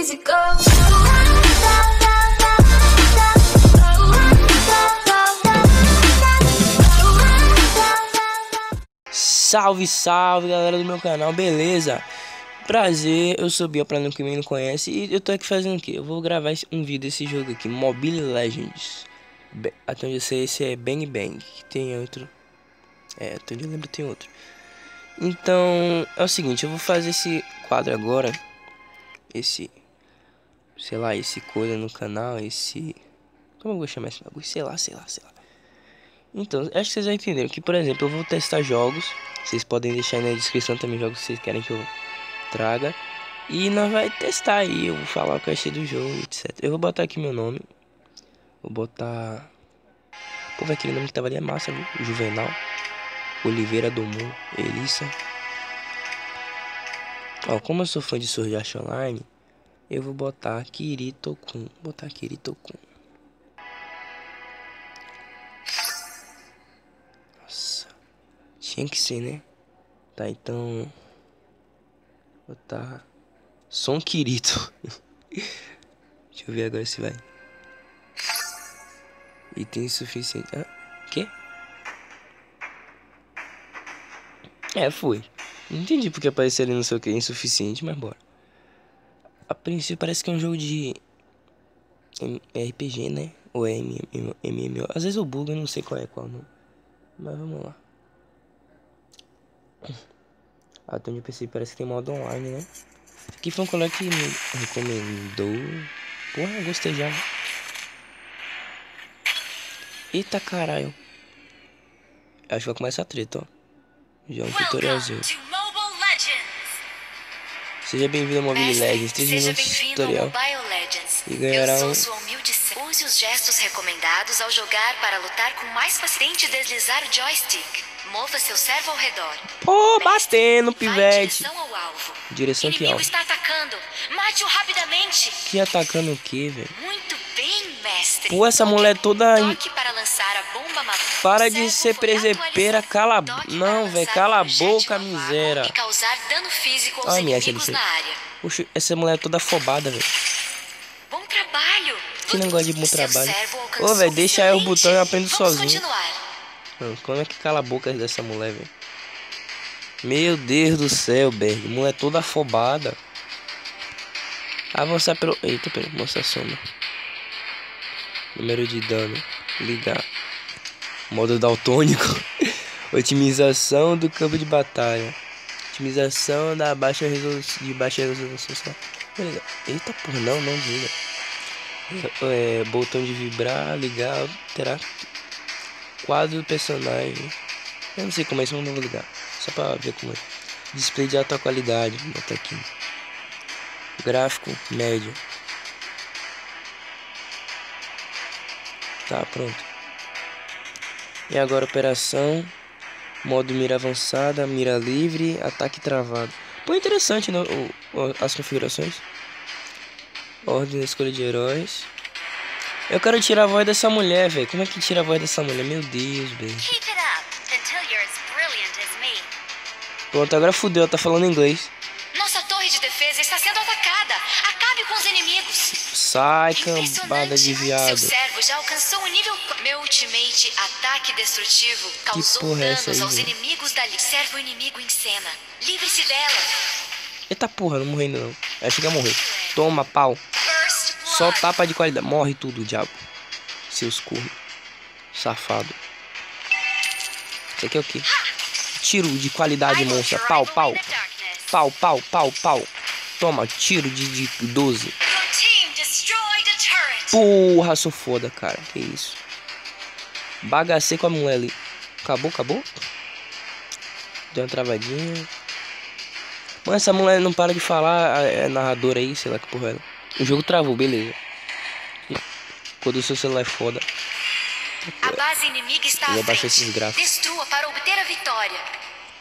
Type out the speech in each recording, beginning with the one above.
easy. Salve, salve galera do meu canal, beleza? Prazer, eu sou Biel, pra quem não conhece E eu tô aqui fazendo o que? Eu vou gravar um vídeo desse jogo aqui, Mobile Legends Até onde eu sei, esse é Bang Bang que Tem outro É, até onde eu lembro tem outro Então, é o seguinte, eu vou fazer esse quadro agora Esse Sei lá, esse coisa no canal, esse Como eu vou chamar esse bagulho? Sei lá, sei lá, sei lá então, acho que vocês já entenderam que, por exemplo, eu vou testar jogos. Vocês podem deixar aí na descrição também jogos que vocês querem que eu traga. E nós vai testar aí, eu vou falar o que eu achei do jogo, etc. Eu vou botar aqui meu nome. Vou botar... Pô, aquele nome que tava ali é massa, viu? Juvenal. Oliveira do Mundo. Elissa. Ó, como eu sou fã de Sword Art Online, eu vou botar Kirito Kun. Vou botar Kirito Kun. Tinha que ser, né? Tá, então. Botar. Som Kirito. Deixa eu ver agora se vai. Item suficiente. Ah, quê? É, foi. Não entendi porque ali não sei o que, insuficiente, mas bora. Princípio parece que é um jogo de RPG, né? Ou é MMO. Às vezes eu bugo, eu não sei qual é qual não. Mas vamos lá. Até onde eu pensei, parece que tem modo online, né? Aqui foi um colega que me recomendou. Porra, gostei já. Eita caralho. Acho que vai começar a treta, ó. Já é um tutorialzinho. Seja bem-vindo ao Mobile Legends, 3 minutos de tutorial. E ganhará um... Use os gestos recomendados ao jogar para lutar com mais paciente e deslizar o joystick. Mova seu servo ao redor. Pô, batendo, pivete. Direção ao alvo. Direção que alvo. está atacando. Mate-o rapidamente. Que atacando o que, velho? Muito bem, mestre. Pô, essa mulher toda... Toque para Para de ser presepeira, cala... Não, velho, cala a boca, miséria. Ai, minha área. Puxa, essa mulher é toda afobada, velho. Bom trabalho. Que negócio de bom trabalho. Ô, velho, deixa aí o botão e eu aprendo Vamos sozinho. Continuar. Como é que cala a boca dessa mulher, velho? Meu Deus do céu, Berg. Mulher toda afobada. Avançar pelo... Eita, pera. Mostra a sombra. Número de dano. Ligar. Modo daltônico. Otimização do campo de batalha. Otimização da baixa resolução. De baixa resolução. Eita, porra. Não, não liga. É, botão de vibrar, ligar, terá quadro do personagem. Eu não sei como é isso, não vou ligar. Só pra ver como é. Display de alta qualidade. Botar aqui. Gráfico médio. Tá, pronto. E agora operação. Modo mira avançada, mira livre, ataque travado. Pô, interessante, né? O, o, as configurações. Ordem da escolha de heróis. Eu quero tirar a voz dessa mulher, velho. Como é que tira a voz dessa mulher? Meu Deus, velho. Pronto, agora fudeu, tá falando inglês. Nossa torre de defesa está sendo atacada. Acabe com os inimigos. Sai, cambada de viado. Seu servo já ataque destrutivo causou é danos aí, aos inimigos da servo inimigo em cena. Livre-se dela. Eita porra, não morri ainda não. Acho que ia morrer. Toma, pau. Só tapa de qualidade. Morre tudo, diabo. Seus cornos. Safado. Isso aqui é o quê? Tiro de qualidade, monstro. Pau, pau. Pau, pau, pau, pau. Toma, tiro de, de 12. Your team destroyed a turret. Porra, sou foda, cara. Que isso. Bagacei com a mulher ali. Acabou, acabou? Deu uma travadinha. Mano, essa mulher não para de falar. É narradora aí, sei lá que porra é ela. O jogo travou, beleza. Quando o seu celular é foda. A base inimiga está Eu frente. esses gráficos. Destrua para obter a vitória.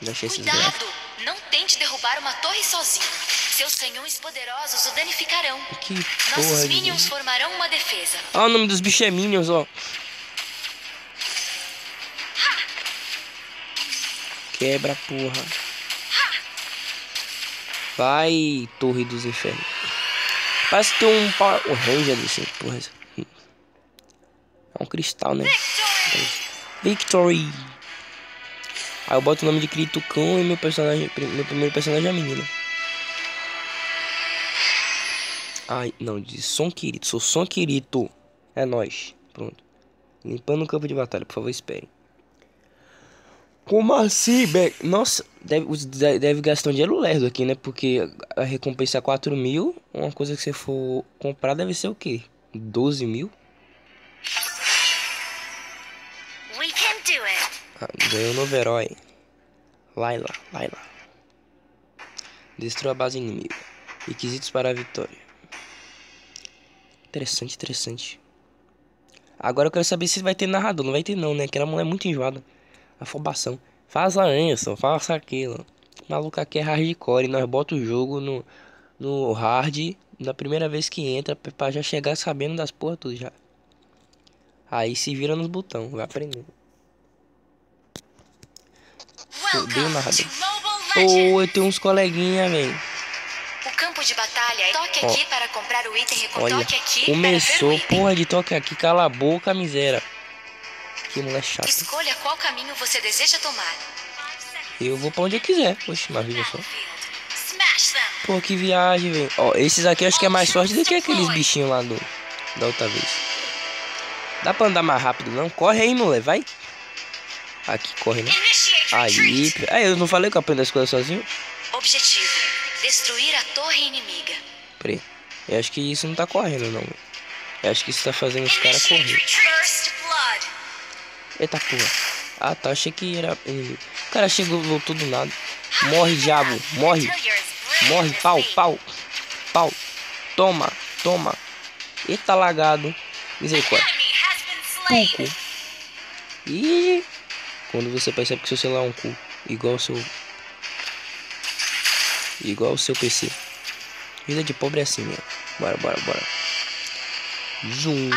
Deixa esses gráficos. Cuidado! Não tente derrubar uma torre sozinho. Seus canhões poderosos o danificarão. Que Nossos porra de... minions formarão uma defesa. Olha o nome dos bichos é Minions, ó. Quebra, porra. Vai, Torre dos Infernos. Parece que tem um Power Ranger desse, porra. É um cristal, né? Victory! Aí eu boto o nome de Kirito Cão e meu personagem. Meu primeiro personagem é a menina. Ai, não, de Som Kirito. Sou Som Kirito. É nós. Pronto. Limpando o campo de batalha, por favor, espere. Como assim, Beck? Nossa, deve, deve gastar um dinheiro lerdo aqui, né? Porque a recompensa é 4 mil. Uma coisa que você for comprar deve ser o quê? 12 mil? Ah, ganhou um novo herói. Laila, Laila. Destrua a base inimiga. Requisitos para a vitória. Interessante, interessante. Agora eu quero saber se vai ter narrador. Não vai ter não, né? Aquela mulher é muito enjoada. Afobação. Faça isso, faça aquilo. O maluco aqui é hardcore. Nós bota o jogo no, no hard. Na primeira vez que entra. Pra já chegar sabendo das porra tudo já. Aí se vira nos botões. Vai aprendendo. Deu nada. Oh, eu tenho uns coleguinha, velho. O campo de batalha é toque aqui para comprar o item Olha, toque aqui começou, porra de toque aqui, cala a boca, miséria. Que mulher chata. Escolha qual caminho você deseja tomar. Eu vou pra onde eu quiser. Oxe, mas veja só. Pô, que viagem, velho. Ó, esses aqui eu acho que é mais forte do que aqueles bichinhos lá do, da outra vez. Dá pra andar mais rápido, não? Corre aí, mulher, vai. Aqui, corre, né? Aí, aí eu não falei que eu aprendo as coisas sozinho? Objetivo: destruir a torre inimiga. Peraí, eu acho que isso não tá correndo, não. Eu acho que isso tá fazendo os caras correr. Eita porra. Ah tá, achei que era. O cara chegou, voltou do nada. Morre, diabo, morre. Morre, pau, pau. Pau. Toma, toma. Eita lagado. Misericórdia. Puco. Ih. Quando você percebe que seu celular é um cu, igual seu. Igual o seu PC. Vida de pobre é assim mesmo. Bora, bora, bora. Zoom.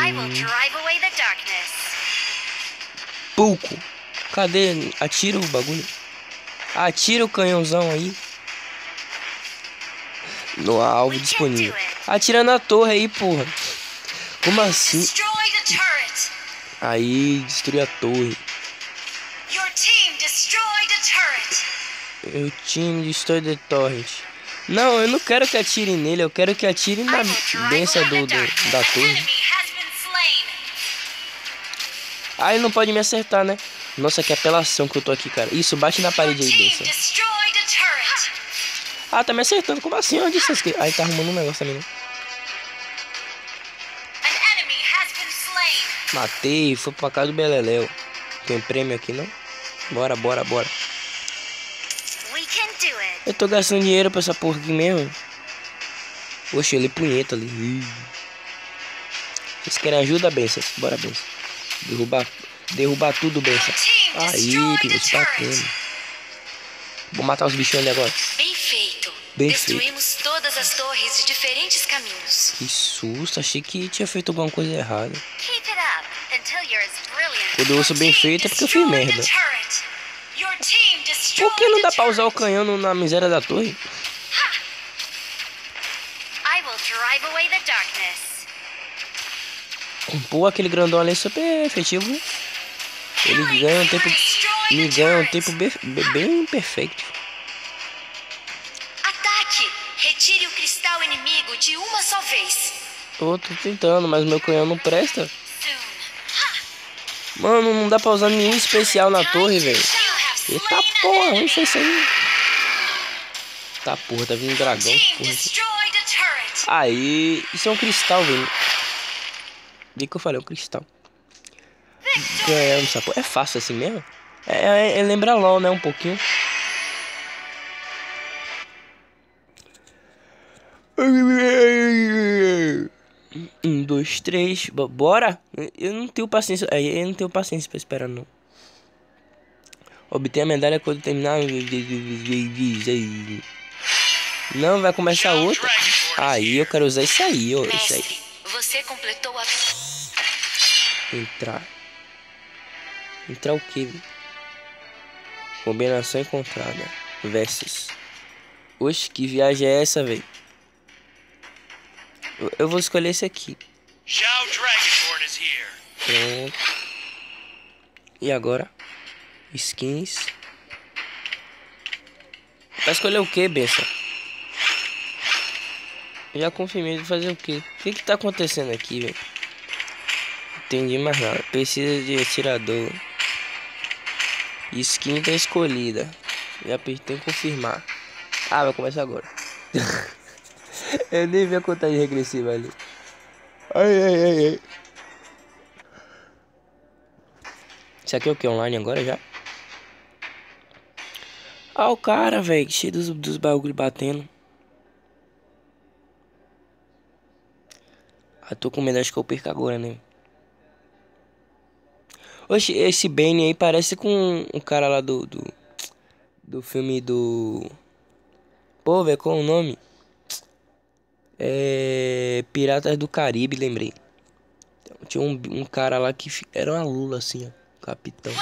Pouco. Cadê? Atira o bagulho. Atira o canhãozão aí. No alvo disponível. Atira na torre aí, porra. Como assim? Aí, destruir a torre. O time destrói the torrent. Não, eu não quero que atire nele, eu quero que atire na densa do, do, da torre. Ah, ele não pode me acertar, né? Nossa, que apelação que eu tô aqui, cara. Isso, bate na parede aí, densa. Ah, tá me acertando. Como assim? Onde vocês que... Aí tá arrumando um negócio também, né? Matei, foi pra casa do Beleléu. Tem prêmio aqui, não? Bora, bora, bora. Eu tô gastando dinheiro pra essa porra aqui mesmo. Poxa, ele punheta ali. Vocês querem ajuda, benças? Bora, benção. Derrubar, derrubar tudo, benção. Aí, pivete, batendo. Vou matar os bichos ali agora. Bem feito. Bem Destruímos feito. todas as torres de diferentes caminhos. Que susto, achei que tinha feito alguma coisa errada. Quando eu ouço bem feito é porque eu fiz merda. Por que não dá pra usar o canhão na miséria da torre? Pô, aquele grandão ali é super efetivo. Ele ganha um tempo. Me ganha um tempo bem, bem perfeito. Ataque! Retire o cristal inimigo de uma só vez. Tô, tô tentando, mas meu canhão não presta. Mano, não dá pra usar nenhum especial na torre, velho. Eita porra, onde foi isso aí? Tá porra, tá vindo um dragão. Porra. Aí, isso é um cristal, velho. Vi que eu falei, é um cristal. Ganhamos essa porra. É fácil assim mesmo? É, é, é, lembra LOL, né? Um pouquinho. Um, dois, três. Bora? Eu não tenho paciência. Eu não tenho paciência pra esperar, não. Obter a medalha quando terminar. Não, vai começar outra. Aí eu quero usar isso aí, ó. Isso aí. Você completou a. Entrar. Entrar o que? Combinação encontrada. Versus. Oxe, que viagem é essa, velho? Eu, eu vou escolher esse aqui. Pronto. E agora? Skins. Vai escolher o que, benção? Já confirmei de fazer o que? O que que tá acontecendo aqui, velho? Entendi mais nada. Precisa de atirador. Skin tá escolhida. Já apertei em confirmar. Ah, vai começar agora. Eu nem vi a contagem regressiva ali. Ai, ai, ai, ai. Isso aqui é o que? Online agora já? Ah, o cara, velho, cheio dos, dos bagulho batendo. Ah, tô com medo, acho que eu perco agora, né? Oxe, esse Bane aí parece com o cara lá do. Do, do filme do. Pô, velho, qual é o nome? É. Piratas do Caribe, lembrei. Tinha um, um cara lá que era uma lula assim, ó. Capitão.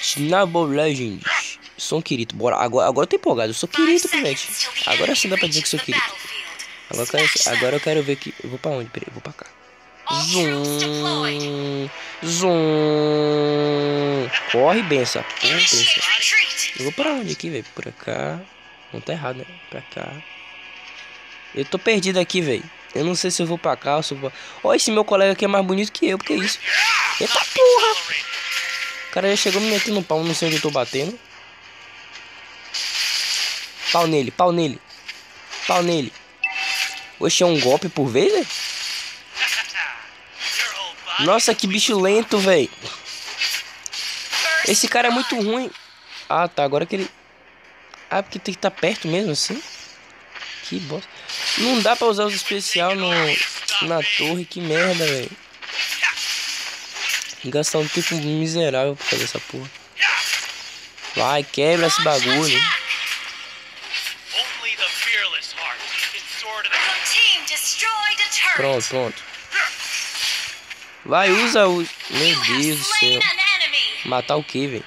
Snowball Legends. Sou um querido. Bora. Agora, agora eu tô empolgado. Eu sou querido, pivete. Agora sim dá pra dizer que sou querido. Agora eu quero, agora eu quero ver que. Eu vou pra onde? Peraí, eu vou pra cá. Zoom. Zoom. Corre, benção. Porra, benção. Eu vou pra onde aqui, velho? Por cá. Não tá errado, né? Pra cá. Eu tô perdido aqui, velho. Eu não sei se eu vou pra cá ou se eu vou... Ó, esse meu colega aqui é mais bonito que eu. Porque é isso? Eita porra. O cara já chegou me metendo no pau. Não sei onde eu tô batendo. Pau nele, pau nele. Pau nele. Oxe, é um golpe por vez, velho? Nossa, que bicho lento, velho. Esse cara é muito ruim. Ah, tá. Agora que ele... Ah, porque tem que estar tá perto mesmo, assim? Que bosta. Não dá pra usar os especial no... na torre. Que merda, velho. Gastar um tempo miserável pra fazer essa porra. Vai, quebra esse bagulho. Pronto, pronto. Vai, usa o. Meu Deus do céu. Matar o que, velho?